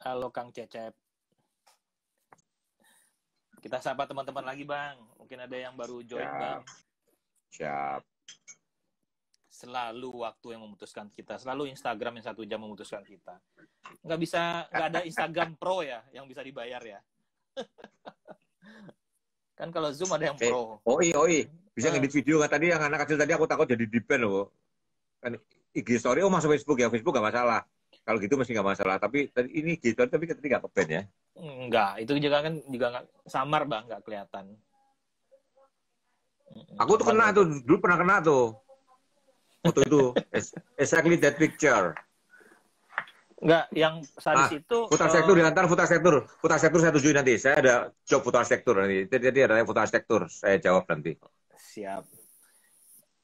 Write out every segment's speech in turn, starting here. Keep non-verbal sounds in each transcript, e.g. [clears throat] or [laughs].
Halo Kang Cecep. Kita sapa teman-teman lagi Bang. Mungkin ada yang baru join Siap. Bang. Siap. Selalu waktu yang memutuskan kita. Selalu Instagram yang satu jam memutuskan kita. Nggak bisa, nggak ada Instagram Pro ya yang bisa dibayar ya. [laughs] kan kalau Zoom ada yang Eh, Pro. Oi, oi. Bisa Ah. ngedit video kan tadi yang anak kecil tadi aku takut jadi depend loh. Kan IG story oh masuk Facebook ya, Facebook gak masalah. Kalau gitu mesti gak masalah. Tapi tadi ini story tapi tadi gak ke ya. Enggak, itu juga kan juga nggak samar Bang, nggak kelihatan. Aku tuh kena tuh, dulu pernah kena tuh. Foto itu. Ex- Exactly that picture. Enggak, yang sadis Ah, itu Foto eh, arsitektur, diantar foto arsitektur. Foto arsitektur saya tujuin nanti. Saya ada job foto arsitektur nanti. Jadi jadi ada foto arsitektur. Saya jawab nanti. Siap.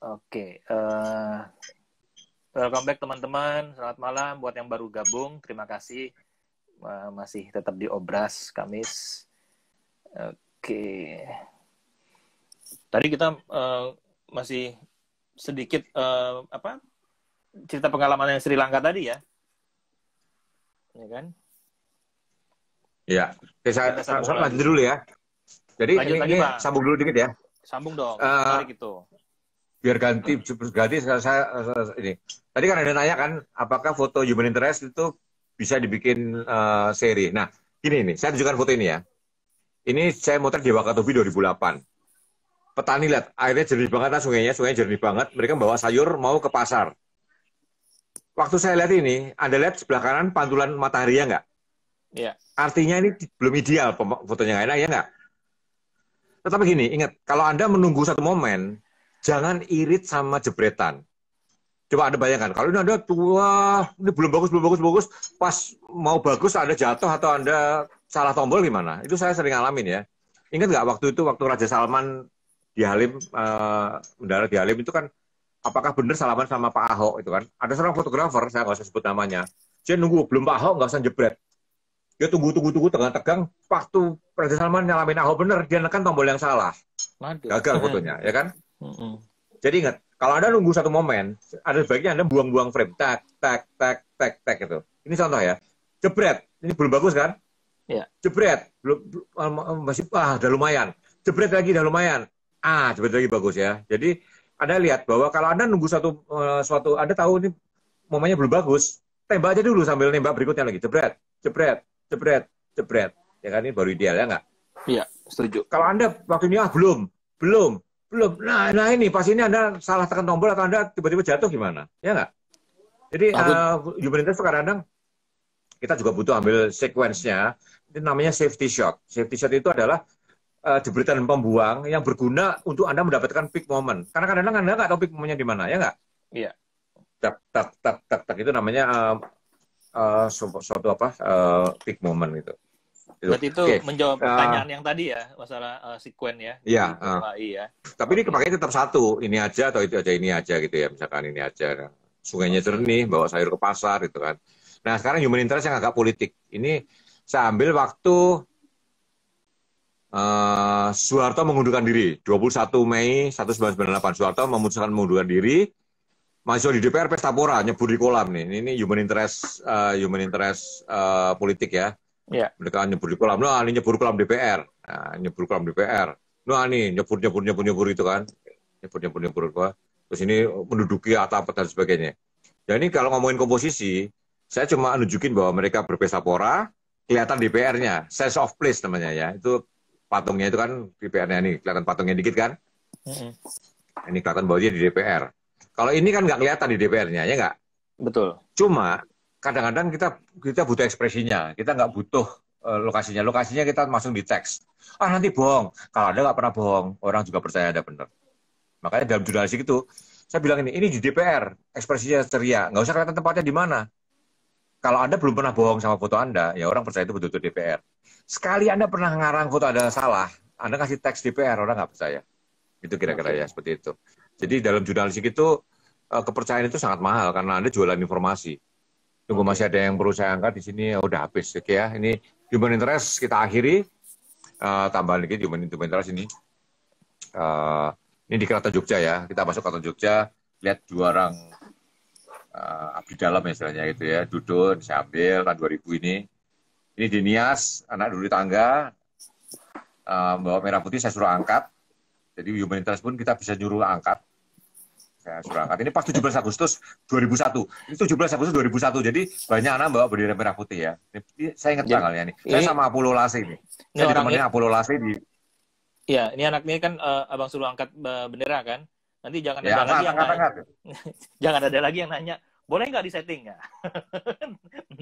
Oke. eh welcome back teman-teman. Selamat malam buat yang baru gabung. Terima kasih. Masih tetap di Obras Kamis. Oke. Tadi kita eh, masih sedikit eh, apa cerita pengalaman yang Sri Lanka tadi ya. Ya kan? Ya. Oke, saya, Kita saya, lanjut dulu ya. Jadi Lanjut ini, lagi, ini Pak. sambung dulu dikit ya. Sambung dong. Eh, Balik itu. biar ganti ganti saya, saya saya- ini tadi kan ada nanya kan apakah foto human interest itu bisa dibikin eh, seri? Nah gini nih saya tunjukkan foto ini ya. Ini saya motret di Wakatobi 2008 petani lihat airnya jernih banget lah sungainya sungainya jernih banget. Mereka bawa sayur mau ke pasar. Waktu saya lihat ini anda lihat sebelah kanan pantulan matahari ya nggak? Iya. artinya ini belum ideal fotonya nggak enak ya nggak? Tetapi gini ingat kalau anda menunggu satu momen jangan irit sama jebretan. Coba Anda bayangkan, kalau ini Anda tua, ini belum bagus, belum bagus, bagus, pas mau bagus Anda jatuh atau Anda salah tombol gimana? Itu saya sering ngalamin ya. Ingat nggak waktu itu, waktu Raja Salman di Halim, eh, mendarat di Halim itu kan, apakah benar salaman sama Pak Ahok itu kan? Ada seorang fotografer, saya nggak usah sebut namanya, dia nunggu, belum Pak Ahok nggak usah jebret. Dia tunggu, tunggu, tunggu, tegang-tegang, waktu Raja Salman nyalamin Ahok bener, dia nekan tombol yang salah. Gagal fotonya, ya kan? Jadi ingat, kalau Anda nunggu satu momen, ada baiknya Anda buang-buang frame. Tak, tak, tak, tak, tak gitu. Ini contoh ya. Jebret. Ini belum bagus kan? Iya. Jebret. Belum, masih, ah, udah lumayan. Jebret lagi, udah lumayan. Ah, jebret lagi bagus ya. Jadi, Anda lihat bahwa kalau Anda nunggu satu, eh, suatu, Anda tahu ini momennya belum bagus, tembak aja dulu sambil nembak berikutnya lagi. Jebret, jebret, jebret, jebret. Ya kan, ini baru ideal ya nggak? Iya, setuju. Kalau Anda waktu ini ah belum, belum, belum. Nah, nah ini pas ini Anda salah tekan tombol atau Anda tiba-tiba jatuh gimana? Ya nggak? Jadi uh, human interest kadang-kadang kita juga butuh ambil sequence-nya. Itu namanya safety shot. Safety shot itu adalah uh, jebretan pembuang yang berguna untuk Anda mendapatkan peak moment. Karena kadang-kadang Anda nggak tahu peak momennya di mana, ya nggak? Iya. Tak, tak, tak, tak, tak. Itu namanya uh, uh, suatu, apa? Uh, peak moment gitu. Itu. Berarti itu Oke. menjawab Ah. pertanyaan yang tadi ya, masalah uh, sekuen ya. Iya, di ah. AI ya. Tapi ini kepakainya tetap satu, ini aja atau itu aja ini aja gitu ya, misalkan ini aja. Sungainya jernih, bawa sayur ke pasar gitu kan. Nah sekarang human interest yang agak politik. Ini saya ambil waktu eh Soeharto mengundurkan diri, 21 Mei 1998. Soeharto memutuskan mengundurkan diri, mahasiswa di DPR pesta pora nyebur di kolam nih. Ini, ini human interest eh, human interest eh, politik ya. Iya. Mereka nyebur di kolam. Nah, ini nyebur kolam DPR. Nah, nyebur kolam DPR. Nah, ini nyebur nyebur nyebur nyebur itu kan. Nyebur nyebur nyebur gua. Terus ini menduduki atap dan sebagainya. Dan ini kalau ngomongin komposisi, saya cuma nunjukin bahwa mereka berpesta pora, kelihatan DPR-nya, sense of place namanya ya. Itu patungnya itu kan DPR-nya ini kelihatan patungnya dikit kan? Mm-mm. Ini kelihatan bahwa dia di DPR. Kalau ini kan nggak kelihatan di DPR-nya, ya nggak? Betul. Cuma kadang-kadang kita kita butuh ekspresinya, kita nggak butuh eh, lokasinya. Lokasinya kita masuk di teks. Ah nanti bohong. Kalau ada nggak pernah bohong, orang juga percaya ada benar. Makanya dalam jurnalistik itu, saya bilang ini, ini di DPR, ekspresinya ceria. Nggak usah kelihatan tempatnya di mana. Kalau Anda belum pernah bohong sama foto Anda, ya orang percaya itu betul-betul DPR. Sekali Anda pernah ngarang foto Anda salah, Anda kasih teks DPR, orang nggak percaya. Itu kira-kira ya, seperti itu. Jadi dalam jurnalistik itu, eh, kepercayaan itu sangat mahal, karena Anda jualan informasi. Tunggu masih ada yang perlu saya angkat di sini, ya udah habis. Oke ya, ini human interest kita akhiri. Eh, tambahan dikit human, human interest ini. Eh, ini di Keraton Jogja ya, kita masuk Keraton Jogja, lihat dua orang eh, abdi dalam ya istilahnya gitu ya, duduk, saya ambil tahun 2000 ini. Ini Dinias, anak dulu tangga, uh, bawa merah putih saya suruh angkat. Jadi human interest pun kita bisa nyuruh angkat. Saya angkat. Ini pas 17 Agustus 2001. Ini 17 Agustus 2001. Jadi banyak anak bawa bendera merah putih ya. Ini, saya ingat tanggalnya nih. Saya sama Apollo Lase ini. ini saya ditemani Apollo Lase di Iya, ini anak ini kan uh, abang suruh angkat uh, bendera kan. Nanti jangan ya, ada lagi yang angkat, angkat. [laughs] jangan ada lagi yang nanya, boleh nggak disetting ya?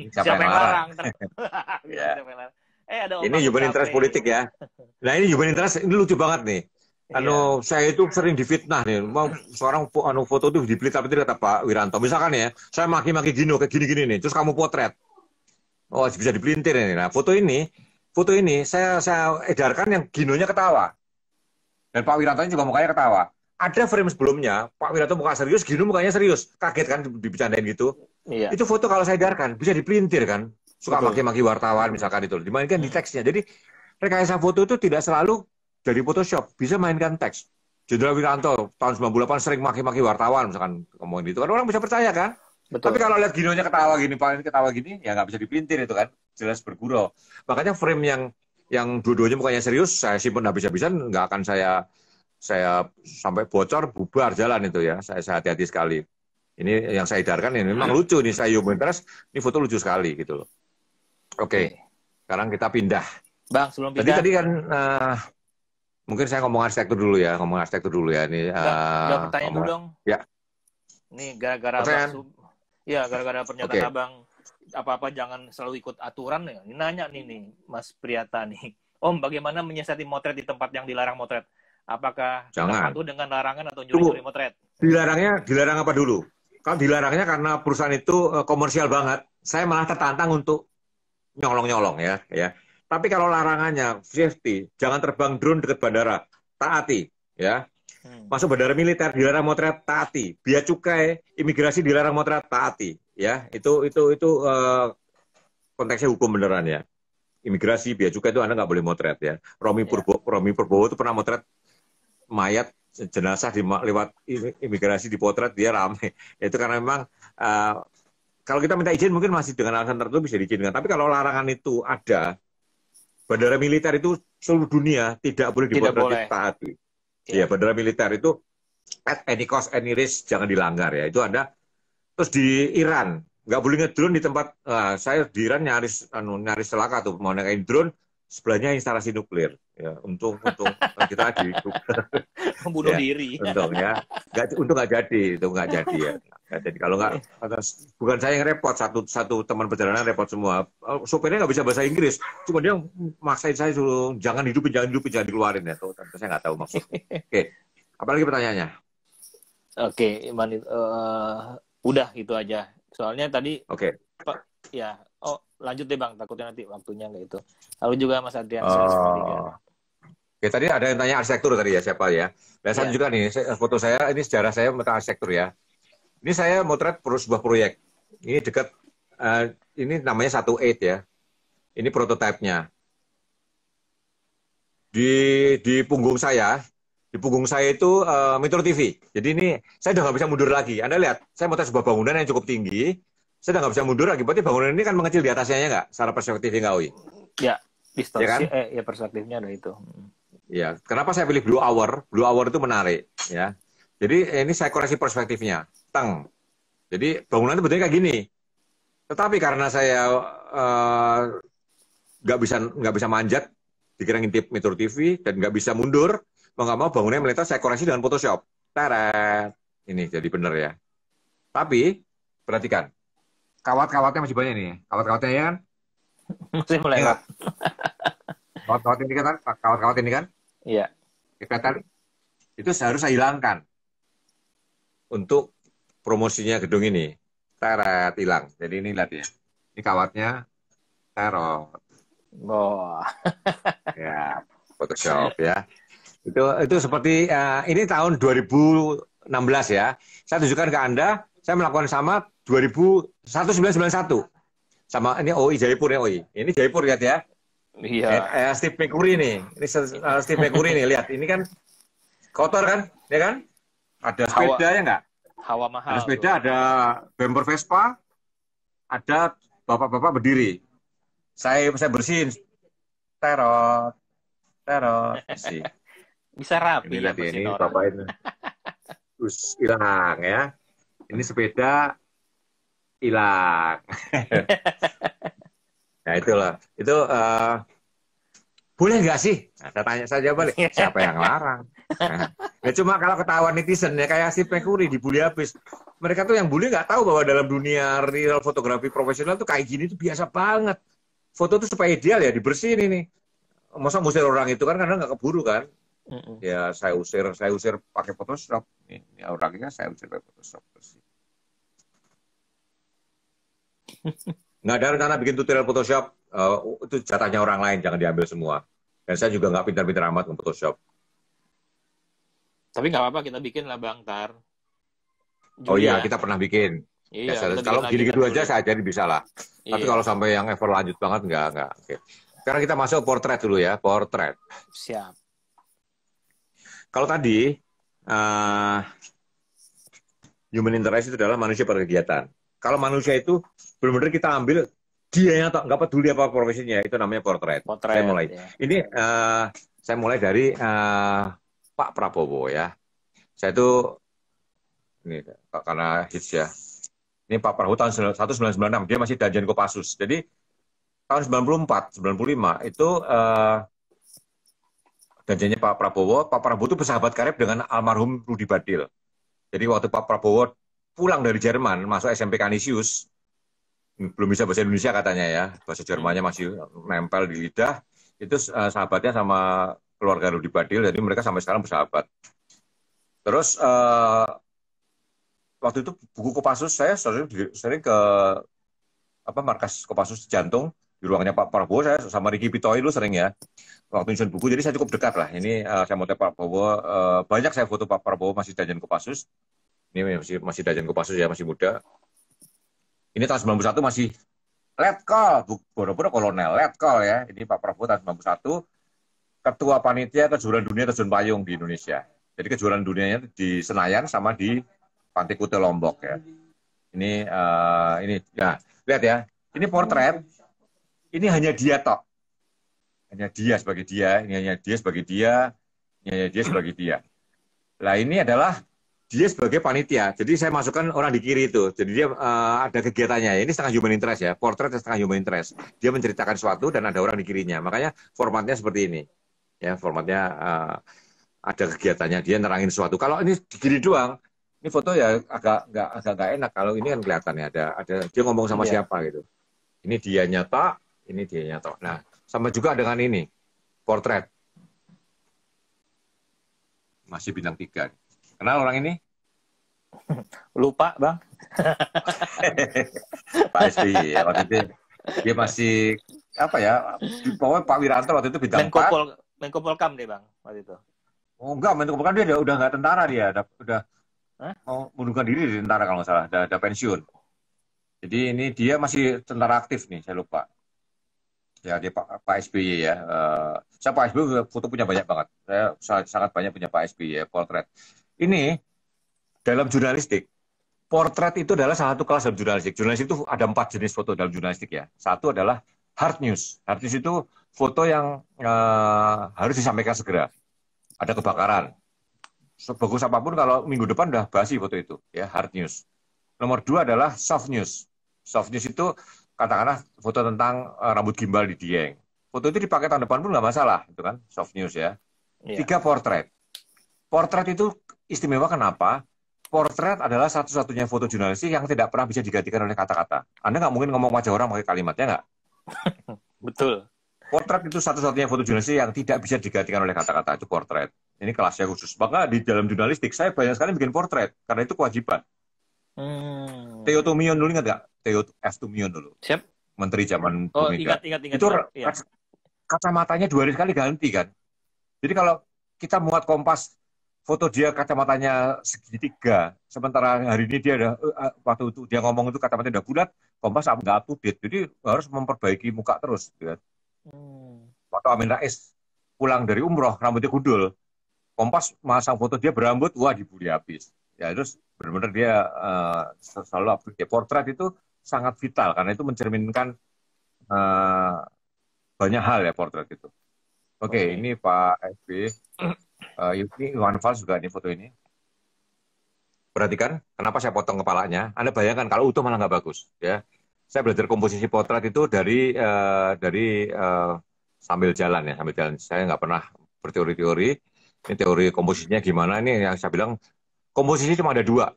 Siapa, [laughs] [laughs] Siapa yang larang? ya. Eh ada ini human interest politik ya. Nah ini human interest ini lucu banget nih. Iya. Anu yeah. saya itu sering difitnah nih. Mau seorang anu foto itu di tapi kata Pak Wiranto. Misalkan ya, saya maki-maki Gino kayak gini-gini nih. Terus kamu potret. Oh bisa dipelintir ini. Nah foto ini foto ini saya saya edarkan yang Ginonya ketawa. Dan Pak Wiranto juga mukanya ketawa. Ada frame sebelumnya, Pak Wiranto muka serius, Gino mukanya serius. Kaget kan dibicarain gitu. Iya. Itu foto kalau saya edarkan, bisa dipelintir kan. Suka maki-maki wartawan misalkan itu. Dimainkan di teksnya. Jadi rekayasa foto itu tidak selalu dari Photoshop. Bisa mainkan teks. Jenderal Wiranto tahun 98 sering maki-maki wartawan misalkan ngomongin itu kan orang bisa percaya kan Betul. Tapi kalau lihat Ginonya ketawa gini, Pak ini ketawa gini, ya nggak bisa dipintir itu kan, jelas bergurau. Makanya frame yang yang dua-duanya mukanya serius, saya simpen habis-habisan, nggak akan saya saya sampai bocor, bubar jalan itu ya. Saya, saya hati-hati sekali. Ini yang saya edarkan, ini memang lucu nih, saya human interest, ini foto lucu sekali gitu loh. Oke, okay. sekarang kita pindah. Bang, sebelum pindah. Tadi tadi kan uh, mungkin saya ngomong arsitektur dulu ya, ngomong arsitektur dulu ya. Ini, uh, pertanyaan ngomong, dulu dong. Ya. Ini gara-gara Iya, gara-gara pernyataan okay. abang apa-apa jangan selalu ikut aturan ya. Ini nanya nih nih, Mas Priyata nih. Om, bagaimana menyiasati motret di tempat yang dilarang motret? Apakah jangan itu dengan larangan atau nyuri-nyuri motret? Dilarangnya, dilarang apa dulu? Kalau dilarangnya karena perusahaan itu uh, komersial banget, saya malah tertantang untuk nyolong-nyolong ya, ya. Tapi kalau larangannya safety, jangan terbang drone dekat bandara, taati, ya. Hmm. Masuk bandara militer dilarang motret taati, biaya cukai, imigrasi dilarang motret taati, ya. Itu itu itu uh, konteksnya hukum beneran ya. Imigrasi, biaya cukai itu Anda nggak boleh motret ya. Romi yeah. Purbo, Romi Purbowo itu pernah motret mayat jenazah di, lewat imigrasi dipotret dia rame. Itu karena memang uh, kalau kita minta izin mungkin masih dengan alasan tertentu bisa diizinkan. Tapi kalau larangan itu ada, bandara militer itu seluruh dunia tidak boleh dipotret taati. Iya, bandara militer itu at any cost, any risk jangan dilanggar ya. Itu ada. Terus di Iran nggak boleh ngedrone di tempat. Uh, saya di Iran nyaris anu, nyaris celaka tuh mau naik drone sebelahnya instalasi nuklir. Ya, untung untung kita di membunuh ya, diri. Untung ya, nggak untung nggak jadi, itu nggak jadi ya. Nggak jadi kalau nggak bukan saya yang repot satu satu teman perjalanan repot semua. Oh, sopirnya nggak bisa bahasa Inggris, cuma dia maksain saya suruh jangan hidupin, jangan hidupin, jangan dikeluarin ya. Tuh, saya nggak tahu maksud. Oke, apalagi pertanyaannya? Oke, Iman, uh, udah itu aja. Soalnya tadi, oke, okay. ya, oh lanjut deh bang, takutnya nanti waktunya nggak itu. Lalu juga Mas Adrian. Oh. Oke, tadi ada yang tanya arsitektur tadi ya siapa ya. Dan ya. satu juga nih foto saya ini sejarah saya tentang arsitektur ya. Ini saya motret sebuah proyek. Ini dekat uh, ini namanya satu eight ya. Ini prototipenya. Di di punggung saya, di punggung saya itu uh, Metro TV. Jadi ini saya udah nggak bisa mundur lagi. Anda lihat, saya motret sebuah bangunan yang cukup tinggi. Saya udah nggak bisa mundur lagi. Berarti bangunan ini kan mengecil di atasnya ya nggak? Secara perspektif nggak, Ya, distorsi. Ya, kan? eh, ya perspektifnya ada itu. Ya, kenapa saya pilih Blue Hour? Blue Hour itu menarik, ya. Jadi ini saya koreksi perspektifnya, teng. Jadi bangunan itu betulnya kayak gini. Tetapi karena saya eh, nggak uh, bisa nggak bisa manjat, dikira ngintip Metro TV dan nggak bisa mundur, mau nggak mau bangunannya melintas saya koreksi dengan Photoshop. Teret. Ini jadi benar ya. Tapi perhatikan, kawat-kawatnya masih banyak nih. Kawat-kawatnya ya kan? Masih mulai. [laughs] Kawat-kawat ini kan, kawat-kawat ini kan? Iya. Ikatan itu seharusnya hilangkan untuk promosinya gedung ini. Teret hilang. Jadi ini lihat ya. Ini kawatnya terot. Oh. [laughs] ya, Photoshop ya. Itu itu seperti uh, ini tahun 2016 ya. Saya tunjukkan ke Anda, saya melakukan sama 201991. Sama ini OI Jaipur ya OI. Ini Jaipur lihat ya. Iya. Eh, eh, Steve McCurry nih. Ini uh, Steve McCurry nih, lihat. Ini kan kotor kan? Ya kan? Ada sepeda ya nggak? Hawa mahal. Ada sepeda, tuh. ada bumper Vespa, ada bapak-bapak berdiri. Saya saya bersihin. Terot. Terot. Bersih. [laughs] Bisa rapi Ini ya bersihin ini orang. Bapak ini. [laughs] Terus hilang ya. Ini sepeda hilang. [laughs] nah itulah. Itu eh, boleh nggak sih? Nah, saya tanya saja balik. Siapa yang larang? Nah, ya cuma kalau ketahuan netizen ya kayak si Pekuri dibully habis. Mereka tuh yang bully nggak tahu bahwa dalam dunia real fotografi profesional tuh kayak gini tuh biasa banget. Foto tuh supaya ideal ya dibersihin ini. Masa ngusir orang itu kan karena nggak keburu kan? Mm-mm. ya saya usir saya usir pakai Photoshop ini, ini orangnya saya usir pakai Photoshop bersih. [laughs] nggak ada rencana bikin tutorial Photoshop. Eh, itu jatahnya orang lain jangan diambil semua. Dan saya juga nggak pintar-pintar amat ke Photoshop Tapi nggak apa-apa kita bikin lah Bang Tar. oh iya Julia. kita pernah bikin. Iya, Ya, saya- kalau gini-gitu aja saya jadi bisa lah. Tapi Iya, kalau sampai yang ever lanjut banget nggak nggak. Oke. Sekarang kita masuk portrait dulu ya portrait. Siap. Kalau tadi eh, human interest itu adalah manusia pada kegiatan. Kalau manusia itu benar-benar kita ambil dia tak nggak peduli apa profesinya itu namanya portrait. Potret. Saya mulai. ya. Ini eh, saya mulai dari eh, Pak Prabowo ya. Saya itu ini karena hits ya. Ini Pak Prabowo tahun 1996 dia masih Danjen Kopassus. Jadi tahun 94, 95 itu eh, danjennya Pak Prabowo, Pak Prabowo itu bersahabat karib dengan almarhum Rudi Badil. Jadi waktu Pak Prabowo pulang dari Jerman, masuk SMP Kanisius, belum bisa bahasa Indonesia katanya ya, bahasa Jermannya masih nempel di lidah, itu eh, sahabatnya sama keluarga Rudi Badil, jadi mereka sampai sekarang bersahabat. Terus eh, waktu itu buku Kopassus saya sering, sering ke apa markas Kopassus Jantung di ruangnya Pak Prabowo saya sama Riki Pitoy dulu sering ya waktu nyusun buku jadi saya cukup dekat lah. Ini eh, saya mau Pak Prabowo eh, banyak saya foto Pak Prabowo masih Dajen Kopassus. Ini masih masih Dajen Kopassus ya masih muda ini tahun 91 masih letkol bu- boro-boro kolonel letkol ya. Ini Pak Prabowo tahun 91 ketua panitia kejuaraan dunia terjun payung di Indonesia. Jadi kejuaraan dunianya di Senayan sama di Pantai Kute Lombok ya. Ini eh, ini ya lihat ya. Ini portret ini hanya dia tok. Hanya dia sebagai dia, ini hanya dia sebagai dia, ini hanya dia sebagai dia. Nah ini adalah dia sebagai panitia. Jadi saya masukkan orang di kiri itu. Jadi dia eh, ada kegiatannya. Ini setengah human interest ya, portrait setengah human interest. Dia menceritakan sesuatu dan ada orang di kirinya. Makanya formatnya seperti ini. Ya formatnya eh, ada kegiatannya. Dia nerangin sesuatu. Kalau ini di kiri doang, ini foto ya agak nggak agak nggak enak. Kalau ini kan kelihatannya ada ada dia ngomong sama Iya. siapa gitu. Ini dia nyata, ini dia nyata. Nah sama juga dengan ini portrait masih bintang tiga kenal orang ini [laughs] Lupa Bang. [laughs] Pak SBY ya waktu itu dia masih apa ya pokoknya Pak Wiranto waktu itu bintang Menko Pol Menko Polkam deh Bang waktu itu. oh enggak menurut bukan dia udah udah nggak tentara dia udah, udah Hah? mau mundurkan diri di tentara kalau nggak salah udah, udah pensiun jadi ini dia masih tentara aktif nih saya lupa ya dia Pak, Pak SBY ya Eh, saya Pak SBY foto punya banyak banget saya sangat, sangat banyak punya Pak SBY ya portrait ini dalam jurnalistik portrait itu adalah salah satu kelas dalam jurnalistik jurnalistik itu ada empat jenis foto dalam jurnalistik ya satu adalah hard news hard news itu foto yang eh, harus disampaikan segera ada kebakaran sebagus apa pun kalau minggu depan udah basi foto itu ya hard news nomor dua adalah soft news soft news itu katakanlah foto tentang eh, rambut gimbal di Dieng. Foto itu dipakai tahun depan pun nggak masalah, itu kan soft news ya. Iya. Tiga portrait. Portrait itu istimewa kenapa? Portrait adalah satu-satunya foto jurnalistik yang tidak pernah bisa digantikan oleh kata-kata. Anda nggak mungkin ngomong wajah orang pakai kalimatnya nggak? [laughs] Betul. Portrait itu satu-satunya foto jurnalistik yang tidak bisa digantikan oleh kata-kata. Itu portrait. Ini kelasnya khusus. Maka di dalam jurnalistik saya banyak sekali bikin portrait karena itu kewajiban. Hmm. Theo Tumion dulu ingat nggak? Theo F. Tumion dulu. Siap. Menteri zaman Oh, Bu Mega. ingat ingat ingat. itu ingat. Iya. kac- kacamatanya dua hari sekali ganti kan. Jadi kalau kita muat kompas foto dia kacamatanya segitiga, sementara hari ini dia ada eh, waktu itu dia ngomong itu kacamatanya udah bulat, kompas nggak up to date. Jadi harus memperbaiki muka terus. Gitu kan. Hmm. Waktu Amin Rais pulang dari umroh, rambutnya gundul, kompas masang foto dia berambut, wah dibully habis. Ya terus benar-benar dia eh, selalu up to date. Portrait itu sangat vital karena itu mencerminkan uh, banyak hal ya portret itu. Oke, okay, okay. ini Pak SB. [clears throat] Uh, ini Iwan Fals juga ini foto ini. Perhatikan, kenapa saya potong kepalanya? Anda bayangkan kalau utuh malah nggak bagus, ya. Saya belajar komposisi potret itu dari uh, dari uh, sambil jalan ya, sambil jalan. Saya nggak pernah berteori-teori. Ini teori komposisinya gimana? Ini yang saya bilang komposisi cuma ada dua,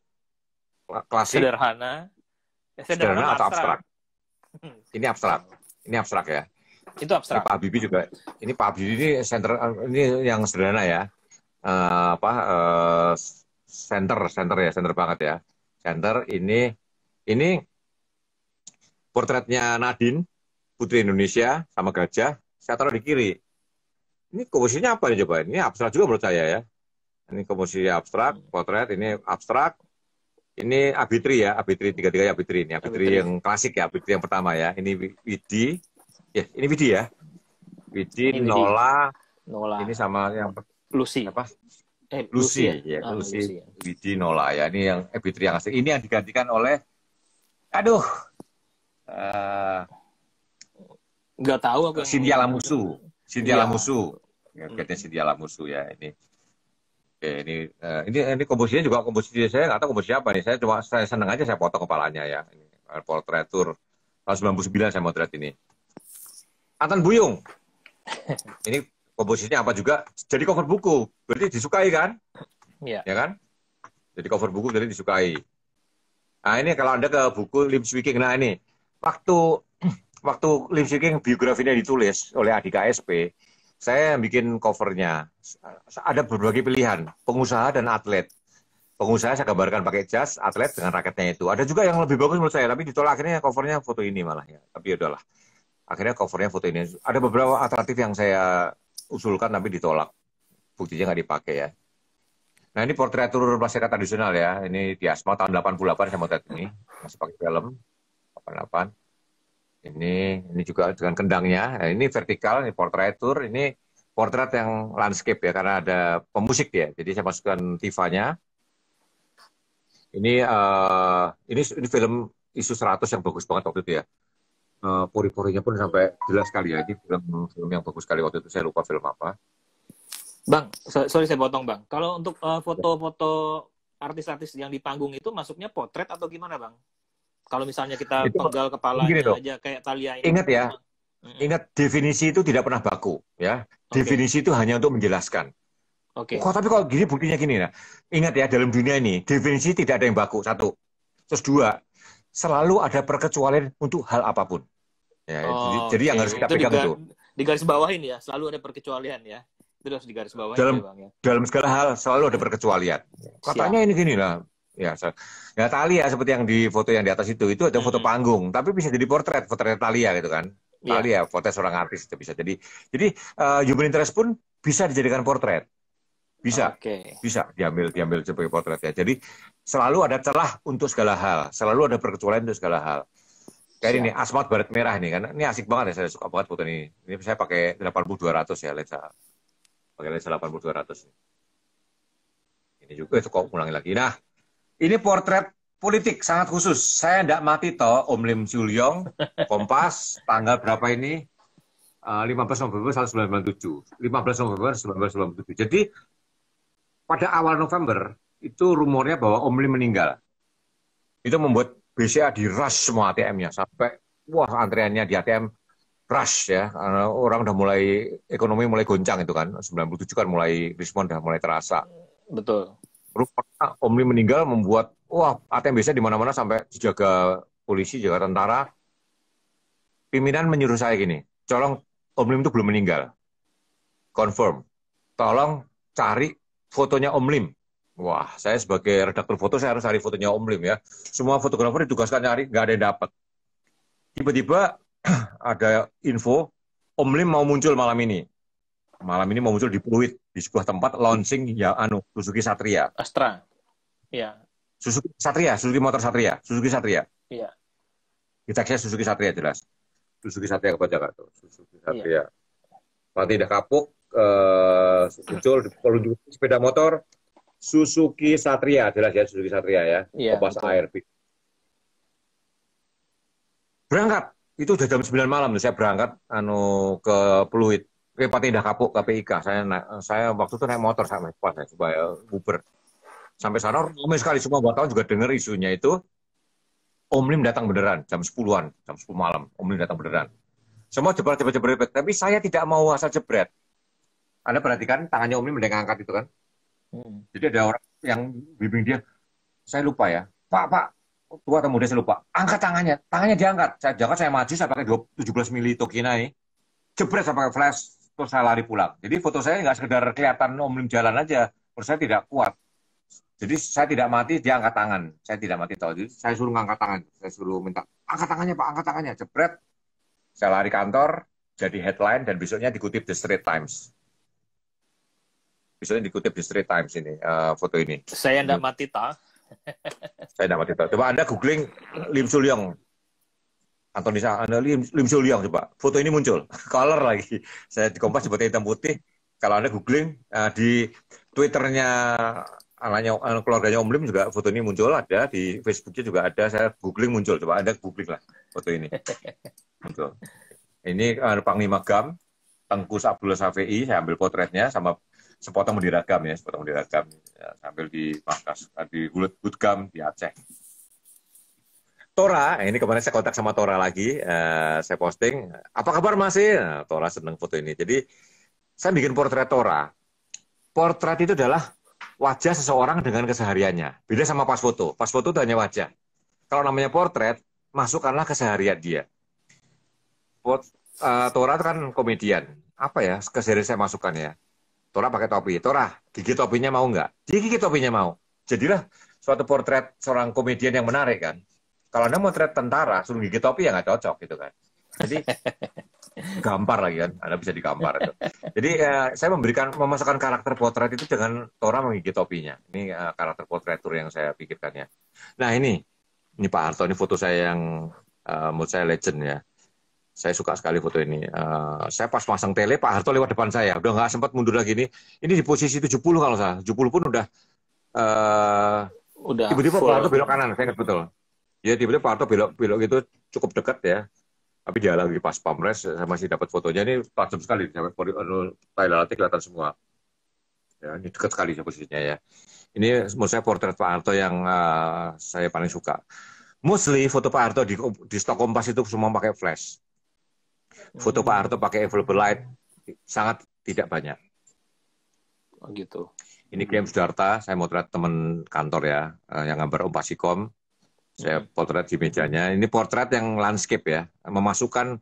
klasik, sederhana, sederhana, sederhana atau abstrak. [laughs] Ini abstrak, ini abstrak ya. Itu abstrak. Ini Pak Habibie juga. Ini Pak Habibie ini center ini yang sederhana ya. Uh, apa uh, center center ya center banget ya. Center ini ini portretnya Nadine Putri Indonesia sama gajah. Saya taruh di kiri. Ini komposisinya apa nih coba? Ini abstrak juga menurut saya ya. Ini komposisi abstrak, potret ini abstrak. Ini Abitri ya, Abitri tiga tiga Abitri ini, Abitri, Abitri yang klasik ya, Abitri yang pertama ya. Ini Widi, Ya, ini Widi ya. Widi, ini Nola, Nola. Ini sama yang Lucy. Apa? Eh, Lucy, Lucy ya, oh, Lucy, Lucy. Widi, Nola ya. Ini yang eh, Fitri yang asli. Ini yang digantikan oleh, aduh, uh, nggak tahu aku. Cynthia Lamusu, Cynthia ya. Lamusu, ya, hmm. Cynthia Lamusu ya ini. Oke, ini uh, ini ini komposisinya juga komposisi saya nggak tahu komposisi apa nih. Saya cuma saya seneng aja saya potong kepalanya ya. Ini portrait tour tahun 99 saya motret ini. Atan Buyung. [laughs] Ini komposisinya apa juga? Jadi cover buku. Berarti disukai kan? Iya. Ya kan? Jadi cover buku jadi disukai. Nah ini kalau Anda ke buku Lim Swicking, nah ini. Waktu [clears throat] waktu Lim Swicking biografinya ditulis oleh Adik KSP, saya bikin covernya. Ada berbagai pilihan, pengusaha dan atlet. Pengusaha saya gambarkan pakai jas, atlet dengan raketnya itu. Ada juga yang lebih bagus menurut saya, tapi ditolak akhirnya covernya foto ini malah ya. Tapi ya udahlah akhirnya covernya foto ini. Ada beberapa alternatif yang saya usulkan tapi ditolak. Buktinya nggak dipakai ya. Nah ini portret turun plastika tradisional ya. Ini di Asma tahun 88 saya motret ini. Masih pakai film. 88. Ini ini juga dengan kendangnya. Nah, ini vertikal, ini portrait tour. Ini portrait yang landscape ya karena ada pemusik ya. Jadi saya masukkan Tifanya. Ini uh, ini ini film isu 100 yang bagus banget waktu itu ya uh, pori-porinya pun sampai jelas sekali ya. Ini film, film yang bagus sekali waktu itu. Saya lupa film apa. Bang, sorry saya potong bang. Kalau untuk uh, foto-foto artis-artis yang di panggung itu masuknya potret atau gimana bang? Kalau misalnya kita itu, penggal kepalanya aja kayak Talia ini. Ingat ya, hmm. ingat definisi itu tidak pernah baku ya. Okay. Definisi itu hanya untuk menjelaskan. Oke. Okay. Kok tapi kalau gini buktinya gini nah. Ingat ya dalam dunia ini definisi tidak ada yang baku satu. Terus dua, selalu ada perkecualian untuk hal apa pun. Ya, oh, jadi, okay. yang harus kita itu pegang itu. Di garis bawahin ya, selalu ada perkecualian ya. Itu harus di garis bawah. Dalam, ya, bang, ya. dalam segala hal selalu ada perkecualian. Katanya Siap. ini gini lah. Ya, ya Talia seperti yang di foto yang di atas itu, itu ada foto -hmm. panggung, tapi bisa jadi portret, potret Talia gitu kan. Yeah. Talia, foto seorang artis itu bisa jadi. Jadi uh, human interest pun bisa dijadikan portret. Bisa, okay. bisa diambil diambil sebagai potret ya. Jadi selalu ada celah untuk segala hal, selalu ada perkecualian untuk segala hal. Kayak ini asmat baret merah nih kan, ini asik banget ya saya suka banget foto ini. Ini saya pakai 8200 ya lensa, pakai lensa 8200. Ini juga itu kok ulangi lagi. Nah, ini potret politik sangat khusus. Saya tidak mati toh Om Lim Juliong, [laughs] Kompas, tanggal berapa ini? Uh, 15 November 1997. 15 November 1997. Jadi pada awal November itu rumornya bahwa Om Lim meninggal. Itu membuat BCA di rush semua ATM-nya sampai wah antriannya di ATM rush ya karena orang udah mulai ekonomi mulai goncang itu kan 97 kan mulai respon udah mulai terasa. Betul. Rupanya Om Lim meninggal membuat wah ATM BCA di mana-mana sampai dijaga polisi, jaga tentara. Pimpinan menyuruh saya gini, colong Om Lim itu belum meninggal. Confirm. Tolong cari fotonya Om Lim. Wah, saya sebagai redaktur foto saya harus cari fotonya Om Lim ya. Semua fotografer ditugaskan nyari, nggak ada yang dapat. Tiba-tiba [clears throat] ada info Om Lim mau muncul malam ini. Malam ini mau muncul di Pluit di sebuah tempat launching ya anu Suzuki Satria. Astra. Iya. Suzuki Satria, Suzuki motor Satria, Suzuki Satria. Iya. Kita cek Suzuki Satria jelas. Suzuki Satria kebaca tuh. Suzuki Satria. Iya. Pelatih tidak kapuk, uh, muncul di sepeda motor Suzuki Satria jelas ya Suzuki Satria ya yeah, Kompas air berangkat. Itu udah jam 9 malam saya berangkat anu ke Pluit. Ke Patindah Kapuk ke PIK saya naik, saya waktu itu naik motor sama pas saya coba ya, Uber. Sampai sana ramai sekali. Semua wartawan juga dengar isunya itu. Om Lim datang beneran jam 10-an jam 10 malam. Om Lim datang beneran. Semua jebret jebret jebret. Tapi saya tidak mau asal jebret. Anda perhatikan tangannya Om Lim yang angkat itu kan hmm. jadi ada orang yang bimbing dia saya lupa ya Pak Pak tua atau muda saya lupa. Angkat tangannya, tangannya diangkat. Saya jangan saya maju, saya pakai 17 mili Tokina ini. Jebret saya pakai flash, terus saya lari pulang. Jadi foto saya nggak sekedar kelihatan om lim jalan aja. Menurut saya tidak kuat. Jadi saya tidak mati, dia angkat tangan. Saya tidak mati tahu. Jadi saya suruh ngangkat tangan. Saya suruh minta, angkat tangannya Pak, angkat tangannya. Jebret. Saya lari kantor, jadi headline, dan besoknya dikutip The Straits Times. Besoknya dikutip The Straits Times ini, uh, foto ini. Saya tidak mati, tak? Saya dapat itu. Coba Anda googling Lim Sulyong. Antoni Anda Lim, Lim Sulyong coba. Foto ini muncul. [laughs] Color lagi. Saya di Kompas sebutnya hitam putih. Kalau Anda googling uh, di Twitternya anaknya keluarganya Om Lim juga foto ini muncul ada di Facebooknya juga ada saya googling muncul coba Anda googling lah foto ini [laughs] muncul ini uh, Panglima Gam Tengku Abdullah Safei saya ambil potretnya sama sepotong mendiragam ya, sepotong mendiragam ya, sambil di markas di Hulut di Aceh. Tora, ini kemarin saya kontak sama Tora lagi, uh, saya posting, apa kabar masih? Nah, Tora seneng foto ini. Jadi saya bikin portret Tora. Portret itu adalah wajah seseorang dengan kesehariannya. Beda sama pas foto. Pas foto itu hanya wajah. Kalau namanya portret, masukkanlah keseharian dia. Pot, uh, Tora itu kan komedian. Apa ya keseharian saya masukkan ya? Tora pakai topi. Tora, gigi topinya mau nggak? Gigi topinya mau. Jadilah suatu portret seorang komedian yang menarik kan. Kalau Anda motret tentara, suruh gigi topi ya nggak cocok gitu kan. Jadi [laughs] gampar lagi kan, Anda bisa digampar itu. Jadi uh, saya memberikan memasukkan karakter potret itu dengan Tora menggigit topinya. Ini uh, karakter potretur yang saya pikirkan ya. Nah ini, ini Pak Harto, ini foto saya yang uh, menurut saya legend ya saya suka sekali foto ini. Uh, saya pas pasang tele, Pak Harto lewat depan saya. Udah nggak sempat mundur lagi ini. Ini di posisi 70 kalau saya. 70 pun udah uh, udah tiba-tiba Pak Harto belok kanan, saya ingat betul. Ya tiba-tiba Pak Harto belok belok gitu cukup dekat ya. Tapi dia lagi pas pamres, saya masih dapat fotonya ini tajam sekali. Sampai Thailand kelihatan semua. Ya, ini dekat sekali posisinya ya. Ini menurut saya portret Pak Harto yang uh, saya paling suka. Mostly foto Pak Harto di, di stok Kompas itu semua pakai flash foto Pak Harto pakai available light sangat tidak banyak. Oh, gitu. Ini Graham Sudarta, saya motret teman kantor ya, eh, yang gambar Om Pasikom. Saya hmm. potret di mejanya. Ini potret yang landscape ya, memasukkan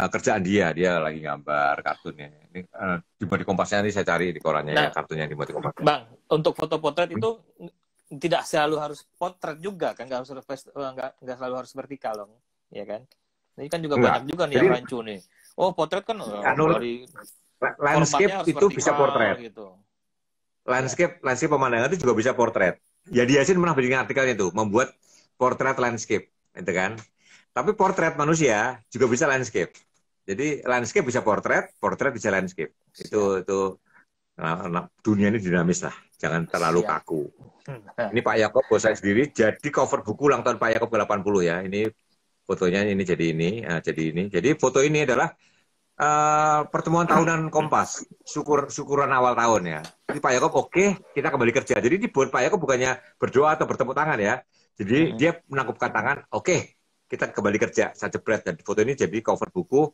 uh, kerjaan dia. Dia lagi gambar kartunnya. Ini uh, di body kompasnya nanti saya cari di korannya ya, nah, ya, kartunya di body kompas. Bang, untuk foto potret itu hmm? tidak selalu harus potret juga kan, nggak harus nggak nggak selalu harus vertikal dong, ya kan? Ini kan juga Enggak. banyak juga nih Jadi, yang rancu nih. Oh, potret kan ya, dari landscape itu bisa portret. Gitu. Landscape, landscape pemandangan itu juga bisa portret. Ya Yasin pernah bikin artikelnya itu, membuat portret landscape, itu kan. Tapi portret manusia juga bisa landscape. Jadi landscape bisa portret, portret bisa landscape. Siap. Itu itu nah, nah, dunia ini dinamis lah, jangan terlalu kaku. [laughs] Ini Pak Yakob bos saya sendiri jadi cover buku ulang tahun Pak Yakob ke 80 ya. Ini fotonya ini jadi ini, uh, jadi ini. Jadi foto ini adalah uh, pertemuan tahunan Kompas, syukur syukuran awal tahun ya. Jadi Pak Yakob oke, okay, kita kembali kerja. Jadi dibuat Pak Yakob bukannya berdoa atau bertepuk tangan ya. Jadi hmm. dia menangkupkan tangan, oke, okay, kita kembali kerja. Saya jebret dan foto ini jadi cover buku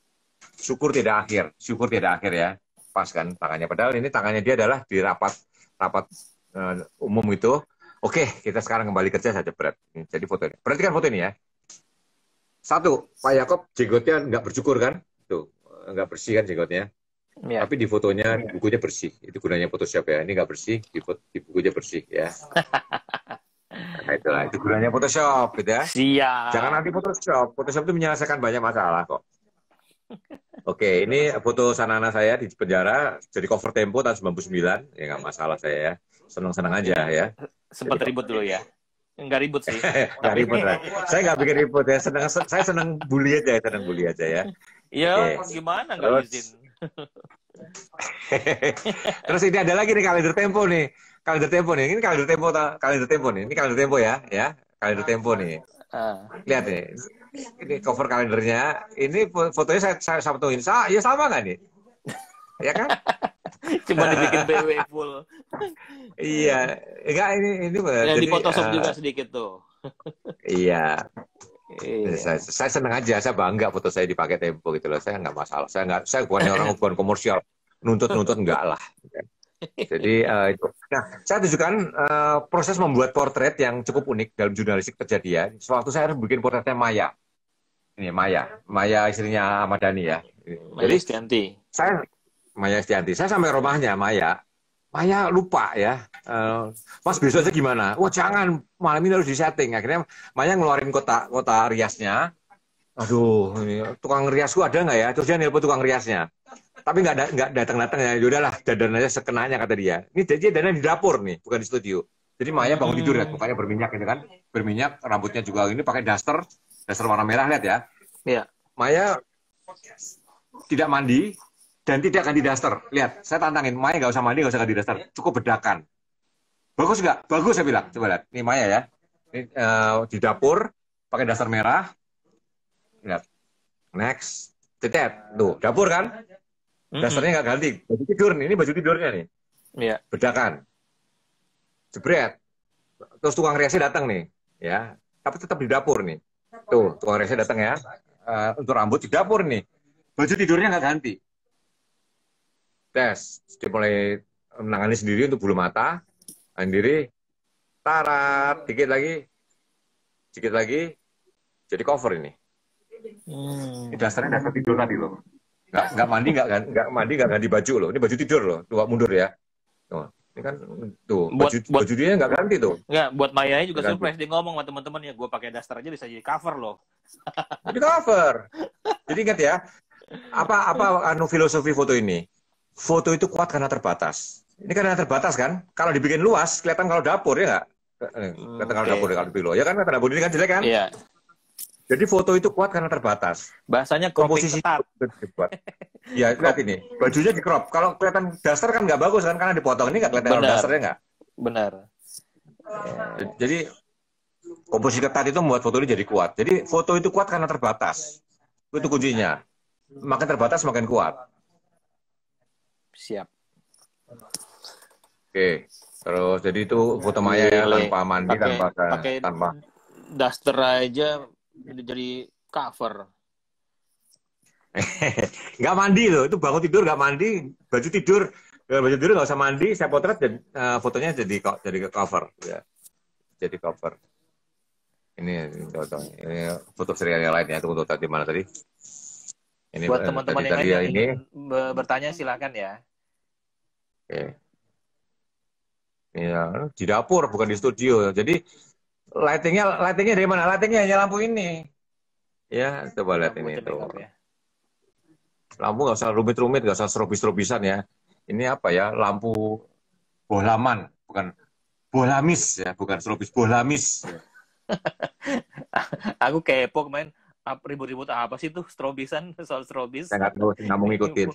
syukur tidak akhir, syukur tidak akhir ya. Pas kan tangannya padahal ini tangannya dia adalah di rapat rapat uh, umum itu. Oke, okay, kita sekarang kembali kerja saya jebret. Jadi foto ini. Perhatikan foto ini ya. Satu, Pak Yakob jenggotnya nggak bercukur kan? Tuh, nggak bersih kan jenggotnya. Ya. Tapi di fotonya, di bukunya bersih. Itu gunanya Photoshop ya. Ini nggak bersih, di, di bukunya bersih ya. [laughs] nah, itulah, itu gunanya Photoshop gitu ya. Siap. Jangan nanti Photoshop. Photoshop itu menyelesaikan banyak masalah kok. [laughs] Oke, ini foto sanana saya di penjara jadi cover Tempo tahun 99. Ya nggak masalah saya ya. Senang-senang aja ya. Sempat ribut dulu ya. Enggak ribut sih. [laughs] Enggak ribut lah. [laughs] Saya enggak bikin ribut ya. Senang, saya senang bully aja, senang bully aja ya. Iya, okay. gimana enggak Terus... izin. [laughs] Terus ini ada lagi nih kalender tempo nih. Kalender tempo nih. Ini kalender tempo kalender tempo nih. Ini kalender tempo ya, ya. Kalender tempo nih. Uh. Lihat nih. ini cover kalendernya. Ini fotonya saya saya satuin. Sa ya sama nggak nih? Ya kan? [laughs] Cuma dibikin [laughs] BW full. iya, enggak ini ini Yang di Photoshop uh, juga sedikit tuh. iya. Iya. Saya, saya senang aja, saya bangga foto saya dipakai Tempo gitu loh. Saya nggak masalah. Saya nggak, saya bukan orang [laughs] bukan komersial, nuntut-nuntut enggak lah. Jadi uh, itu. Nah, saya tunjukkan uh, proses membuat portret yang cukup unik dalam jurnalistik kejadian. Sewaktu saya harus bikin portretnya Maya. Ini Maya, Maya istrinya Ahmad Dhani ya. Maya Jadi Estianti. Saya Maya Estianti. Saya sampai rumahnya Maya. Maya lupa ya. Uh, mas besoknya gimana? Wah jangan malam ini harus disetting. Akhirnya Maya ngeluarin kota kota riasnya. Aduh, ini, tukang riasku ada nggak ya? Terus dia nelpon tukang riasnya. Tapi nggak nggak datang datang ya. Udahlah, dadan aja sekenanya kata dia. Ini jadi dana di dapur nih, bukan di studio. Jadi Maya bangun tidur ya, mukanya berminyak gitu kan, berminyak, rambutnya juga ini pakai daster, daster warna merah lihat ya. Iya. Maya tidak mandi, dan tidak ganti daster. Lihat, saya tantangin, Maya nggak usah mandi, nggak usah ganti daster, cukup bedakan. Bagus nggak? Bagus saya bilang. Coba lihat, ini Maya ya, ini, uh, di dapur pakai daster merah. Lihat, next, tetet, tuh dapur kan? Dasternya nggak ganti, baju tidur nih, ini baju tidurnya nih. Iya. Bedakan, jebret. Terus tukang riasnya datang nih, ya. Tapi tetap di dapur nih. Tuh, tukang riasnya datang ya. Uh, untuk rambut di dapur nih. Baju tidurnya nggak ganti tes. Dia mulai menangani sendiri untuk bulu mata. Sendiri. Tarat. Dikit lagi. Dikit lagi. Jadi cover ini. Hmm. ini dasarnya dasar tidur tadi loh. Nggak nggak mandi nggak nggak mandi nggak ganti baju loh. Ini baju tidur loh. Tua mundur ya. Tuh ini kan tuh buat, baju buat, baju dia nggak ganti tuh. Nggak buat Maya juga ganti. surprise. Dia ngomong sama teman-teman ya gue pakai daster aja bisa jadi cover loh. Jadi cover. Jadi ingat ya apa apa anu filosofi foto ini foto itu kuat karena terbatas. Ini karena terbatas kan? Kalau dibikin luas, kelihatan kalau dapur ya nggak? Eh, kelihatan kalau dapur ya kalau dibikin Ya kan, kata dapur ini kan jelek kan? Iya. Jadi foto itu kuat karena terbatas. Bahasanya komposisi ketat. [laughs] ya, lihat ini. Bajunya di crop. Kalau kelihatan dasar kan nggak bagus kan? Karena dipotong. Ini nggak kelihatan kalau dasarnya nggak? Benar. Jadi komposisi ketat itu membuat foto ini jadi kuat. Jadi foto itu kuat karena terbatas. Itu kuncinya. Makin terbatas makin kuat. Siap. Oke. Terus jadi itu foto Maya ya tanpa mandi pake, tanpa pakai tanpa daster aja jadi cover. [laughs] nggak mandi loh, itu bangun tidur nggak mandi, baju tidur baju tidur nggak usah mandi, saya potret dan uh, fotonya jadi jadi cover ya, jadi cover. Ini contoh, ini foto serial yang lain ya, itu untuk tadi mana tadi? Ini buat teman-teman yang lain ini bertanya silakan ya. Oke. Ya, di dapur bukan di studio. Jadi lightingnya lightingnya dari mana? Lightingnya hanya lampu ini. Ya, coba lihat ini tuh. Ya. Lampu nggak usah rumit-rumit, nggak usah serobis-serobisan ya. Ini apa ya? Lampu bohlaman, bukan bohlamis ya, bukan serobis bohlamis. [laughs] Aku kepo kemarin ribut-ribut apa sih tuh strobisan [laughs] soal strobis? Saya nggak tahu, nggak mau ngikutin.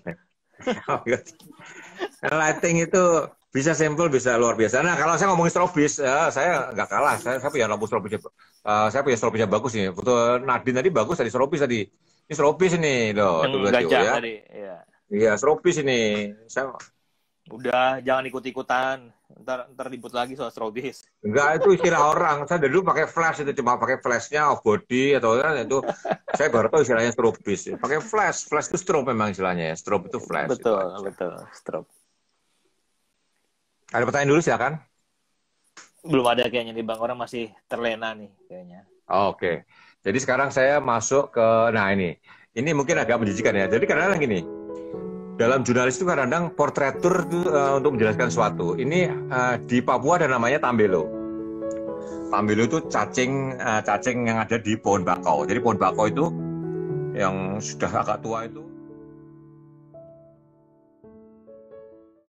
Lighting [laughs] itu bisa simple, bisa luar biasa. Nah, kalau saya ngomongin strobis, ya, saya nggak kalah. Saya, saya punya lampu strobis. Uh, saya punya strobisnya bagus nih. Foto Nadine tadi bagus tadi strobis tadi. Ini strobis ini loh. Yang gajah ya. tadi. Iya, iya strobis ini. Saya Udah, jangan ikut-ikutan. Ntar, ntar ribut lagi soal strobis. Enggak, itu istilah orang. Saya dulu pakai flash itu cuma pakai flashnya off body atau kan itu. [laughs] Saya baru tahu istilahnya strobis. Pakai flash, flash itu strobe memang istilahnya ya. Strobe itu flash. Betul, itu betul, strobe. Ada pertanyaan dulu silakan. Belum ada kayaknya nih Bang. Orang masih terlena nih kayaknya. Oh, Oke. Okay. Jadi sekarang saya masuk ke, nah ini. Ini mungkin agak menjijikan ya. Jadi karena gini, dalam jurnalis itu kadang-kadang portretur itu uh, untuk menjelaskan sesuatu. Ini uh, di Papua ada namanya tambelo. Tambelo itu cacing uh, cacing yang ada di pohon bakau. Jadi pohon bakau itu yang sudah agak tua itu